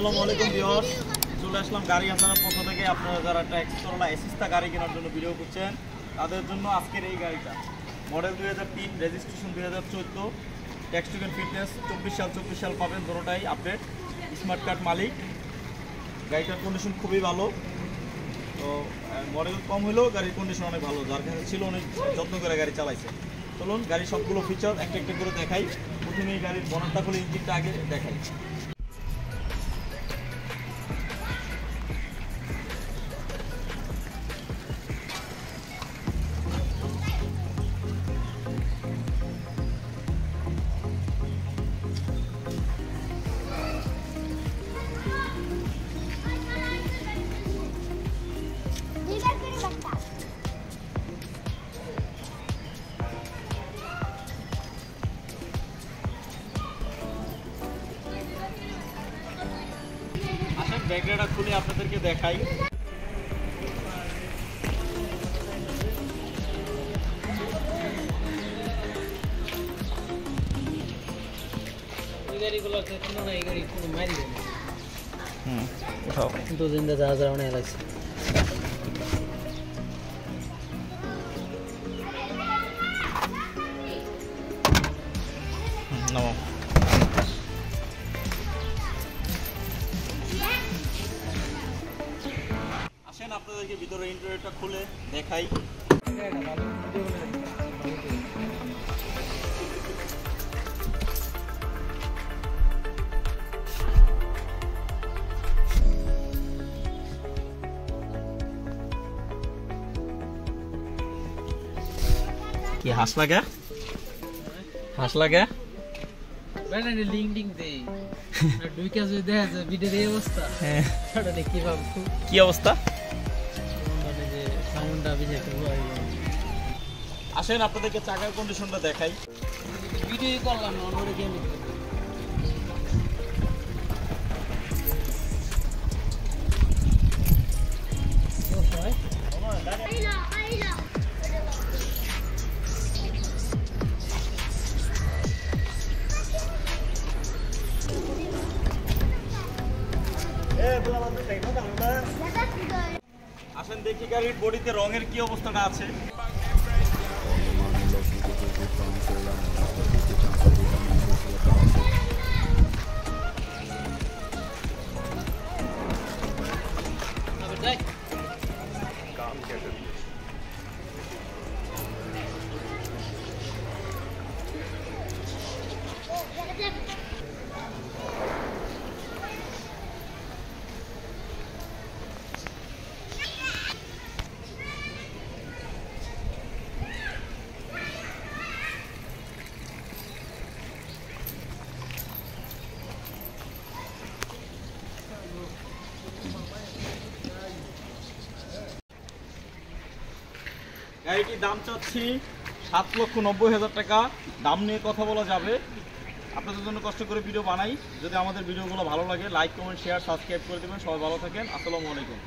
আসসালামু আলাইকুম ভিউয়ার্স। চলে আসলাম গাড়ি আসানোর পক্ষ থেকে। আপনারা যারা একটা এক্সট্রোলা এসিস্তা গাড়ি কেনার জন্য ভিডিও করছেন, তাদের জন্য আজকের এই গাড়িটা। মডেল দুই হাজার তিন, রেজিস্ট্রেশন দুই হাজার চোদ্দ। ট্যাক্স টুকেন ফিটনেস চব্বিশ সাল চব্বিশ সাল পাবেন, দুটোটাই আপডেট স্মার্ট কার্ড মালিক। গাড়িটার কন্ডিশন খুবই ভালো। তো মডেল কম হলেও গাড়ির কন্ডিশন অনেক ভালো। যার কাছে ছিল অনেক যত্ন করে গাড়ি চালাইছে। চলুন, গাড়ির সবগুলো ফিচার একটা একটা করে দেখাই। প্রথমে গাড়ির বনারটা খুলে ইঞ্জিনটা আগে দেখাই। ব্যাগটা খুলে আপনাদেরকে দেখাই। ওই গাড়িগুলোকে কোনো না এই আসেন আপনাদেরকে ভিতরে ইন্টারভিউটা খুলে দেখাই। কি হাঁস লাগে? হাঁস লাগে? বেটা লিং টিং দেই। আর দুই কাজ যদি দেখা যায় ভিডিওর এই অবস্থা। হ্যাঁ। ওটা দেখি ভাবছ। কি অবস্থা? মানে যে বেশি একটা ভয় আসেন আপনাদেরকে চাকার কন্ডিশনটা দেখাই। ভিডিও করলাম না অন্য গেম দেখি গাড়ির বডিতে রঙের কি অবস্থাটা আছে? যাই। গাড়িটির দাম চাচ্ছি সাত লক্ষ নব্বই হাজার টাকা। দাম নিয়ে কথা বলা যাবে। আপনাদের জন্য কষ্ট করে ভিডিও বানাই। যদি আমাদের ভিডিওগুলো ভালো লাগে লাইক কমেন্ট শেয়ার সাবস্ক্রাইব করে দেবেন। সবাই ভালো থাকেন। আসসালামু আলাইকুম।